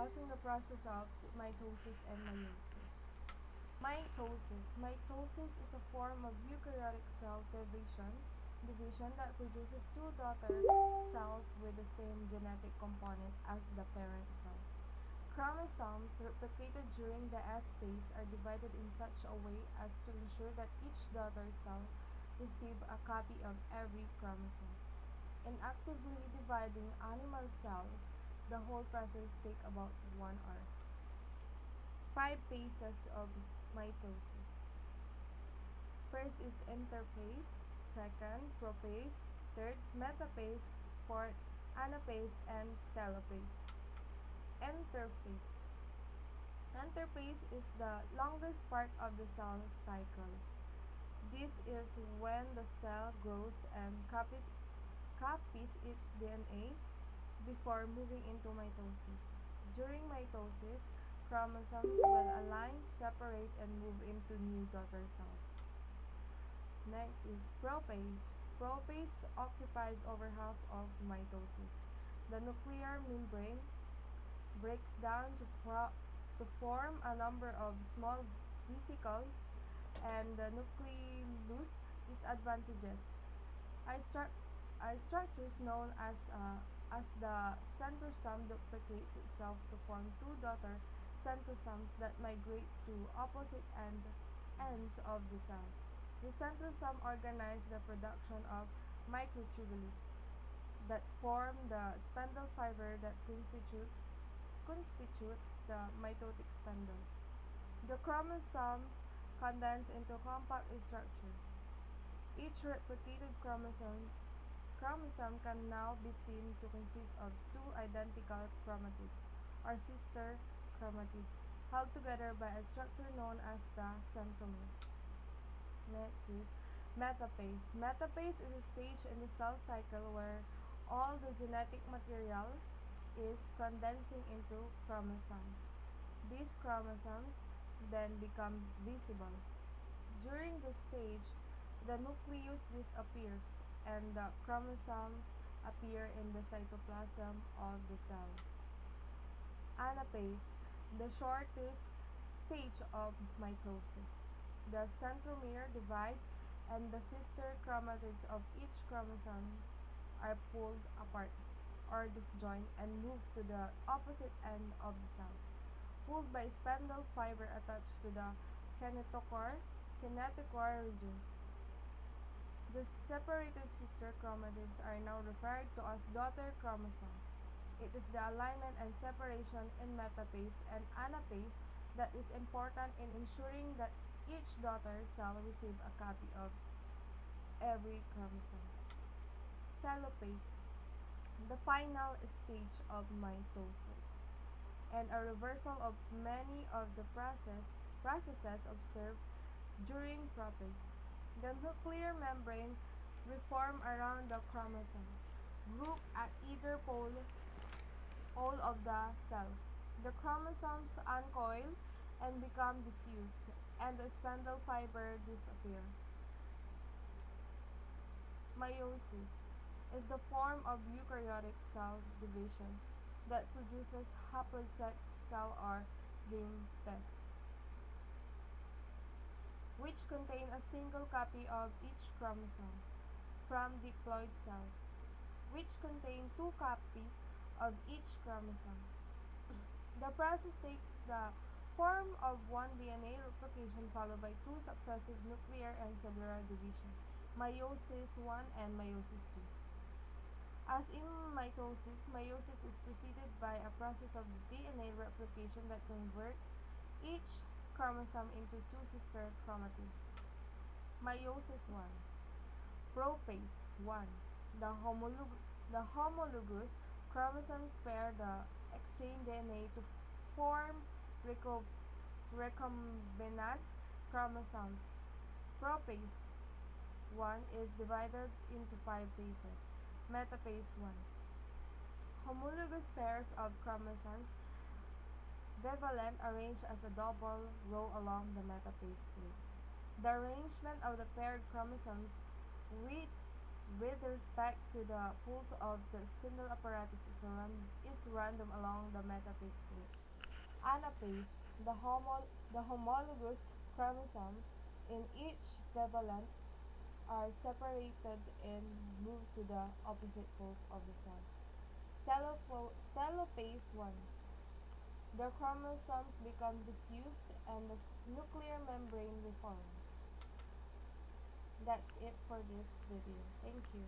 discussing the process of mitosis and meiosis. Mitosis. Mitosis is a form of eukaryotic cell division, division that produces two daughter cells with the same genetic component as the parent cell. Chromosomes replicated during the S phase are divided in such a way as to ensure that each daughter cell receives a copy of every chromosome. In actively dividing animal cells, the whole process take about one hour. Five phases of mitosis. First is interphase, second prophase, third metaphase, fourth anaphase, and telophase. Interphase. Interphase is the longest part of the cell cycle. This is when the cell grows and copies, copies its DNA before moving into mitosis. During mitosis, chromosomes will align, separate, and move into new daughter cells. Next is prophase. Prophase occupies over half of mitosis. The nuclear membrane breaks down to, to form a number of small vesicles and the nucleus disadvantages. A, structures known as, uh, as the centrosome duplicates itself to form two daughter centrosomes that migrate to opposite end, ends of the cell. The centrosome organize the production of microtubules that form the spindle fiber that constitutes constitute the mitotic spindle. The chromosomes condense into compact structures. Each replicated chromosome, chromosome can now be seen to consist of two identical chromatids, or sister chromatids, held together by a structure known as the centromere. Next is metaphase. Metaphase is a stage in the cell cycle where all the genetic material is condensing into chromosomes. These chromosomes then become visible. During this stage, the nucleus disappears and the chromosomes appear in the cytoplasm of the cell. Anaphase, the shortest stage of mitosis. The centromere divide and the sister chromatids of each chromosome are pulled apart or disjoint and move to the opposite end of the cell, pulled by spindle fiber attached to the kinetochore, kinetochore regions. The separated sister chromatids are now referred to as daughter chromosomes. It is the alignment and separation in metaphase and anaphase that is important in ensuring that each daughter cell receives a copy of every chromosome. Telophase the final stage of mitosis, and a reversal of many of the process, processes observed during prophase. The nuclear membrane reform around the chromosomes, group at either pole, all of the cell. The chromosomes uncoil and become diffuse, and the spindle fiber disappear. Meiosis is the form of eukaryotic cell division that produces haploid sex cell or test, which contain a single copy of each chromosome from diploid cells, which contain two copies of each chromosome. The process takes the form of one DNA replication followed by two successive nuclear and cellular division, meiosis 1 and meiosis 2. As in mitosis, meiosis is preceded by a process of DNA replication that converts each chromosome into two sister chromatids. Meiosis 1 Prophase 1 The, homolog the homologous chromosomes pair the exchange DNA to form recombinant chromosomes. Prophase 1 is divided into five phases. Metaphase 1 Homologous pairs of chromosomes bivalent arranged as a double row along the metaphase plane. The arrangement of the paired chromosomes with with respect to the pulse of the spindle apparatus is, is random along the metaphase split. Anaphase, the, homo- the homologous chromosomes in each bivalent are separated and moved to the opposite poles of the cell. Telophase 1. The chromosomes become diffuse and the nuclear membrane reforms. That's it for this video. Thank you.